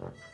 All right.